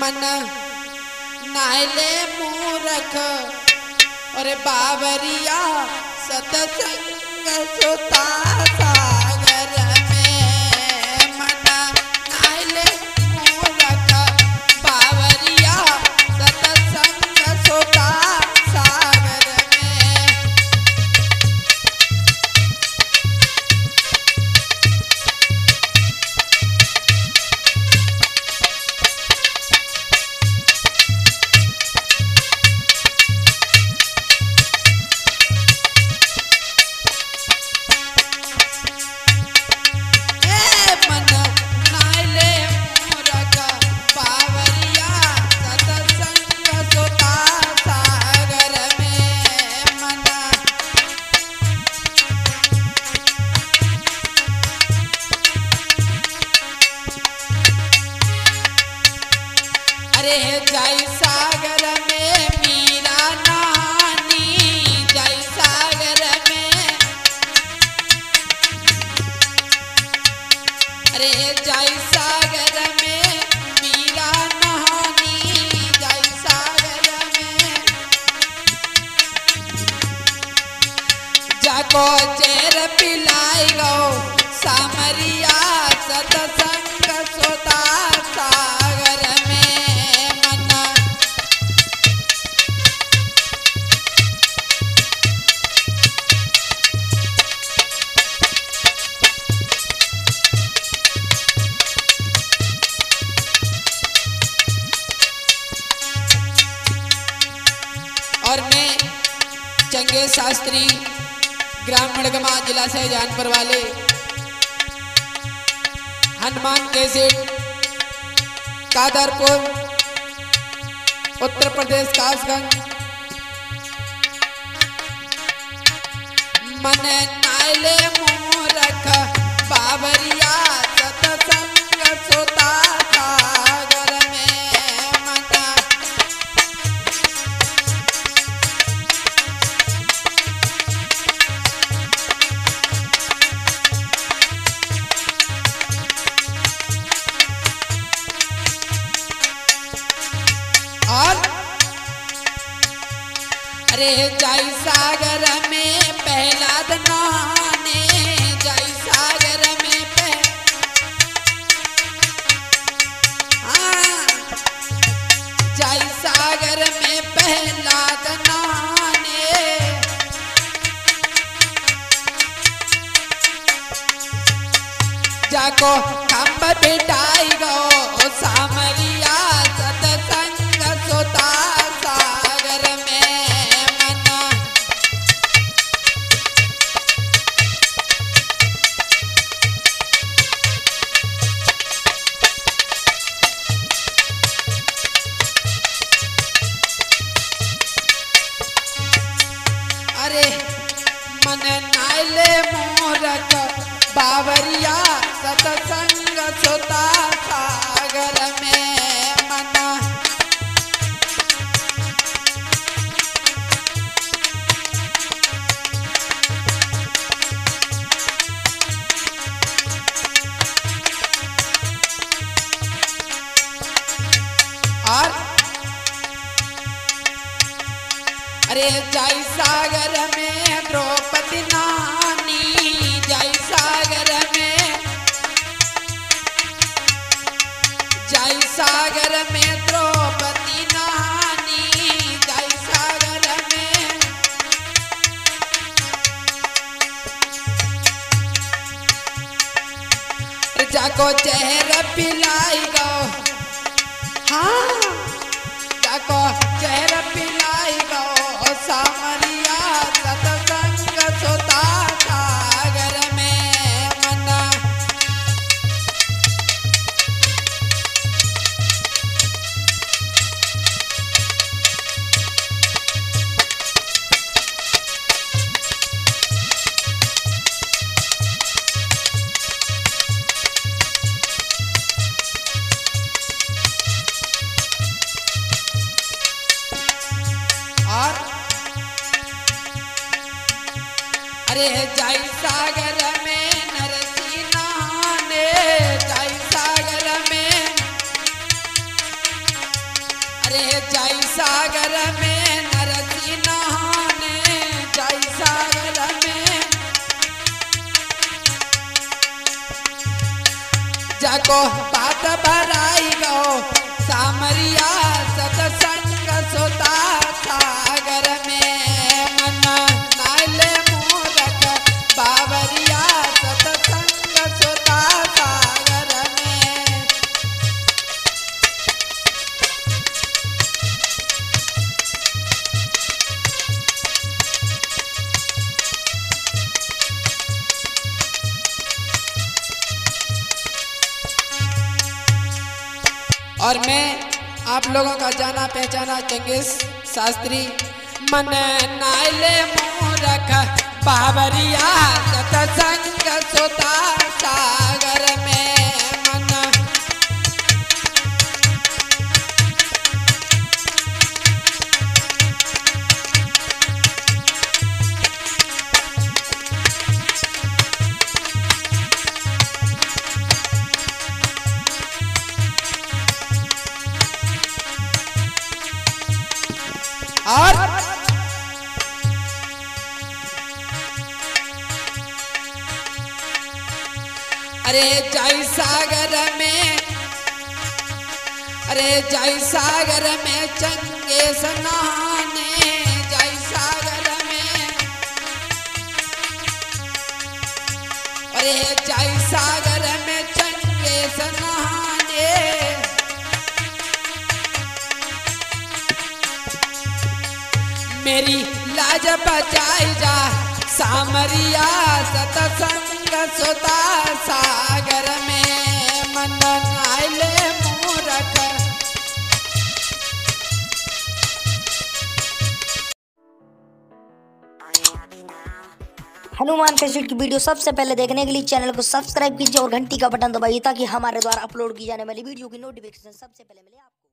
मन नायले मूरख और बाबरिया सतसंग सुता सागर जाको चेर पिलाई गो सामरिया सतसंग सोता सागर में। चंगे शास्त्री ग्राम मड़गमा जिला से सहजानपुर वाले। हनुमान कैसेट कादरपुर, उत्तर प्रदेश, कासगंज। मन नायले मूरख बाबरिया सतसंग सोता सागर अरे जय सागर में पहला नहाने जय सागर में पह... हाँ, सागर में पहला नहाने। जाको खम्ब बावरिया सतसंग सोता सागर में मना। और? अरे जय सागर में द्रौपदी जाको चेहरा पिलाई गो हाँ को चेहरा पिलाई गो सामरिया अरे जय सागर में नरसी नहाने सागर में अरे सागर में सागर में जाको बात भराई और मैं आप लोगों का जाना पहचाना चंगेज शास्त्री। मन नाले मोरख बाबरिया सतसंग, सोता सागर अरे जय सागर में, अरे जय सागर में चंगे स्नाने, जय सागर में। अरे जय सागर में चंगे स्नाने। मेरी लाज बचाई जा सामरिया सतसंग सोता सागर में मन नाइले मूरख। हनुमान फेस्टिवल की वीडियो सबसे पहले देखने के लिए चैनल को सब्सक्राइब कीजिए और घंटी का बटन दबाइए ताकि हमारे द्वारा अपलोड की जाने वाली वीडियो की नोटिफिकेशन सबसे पहले मिले आपको।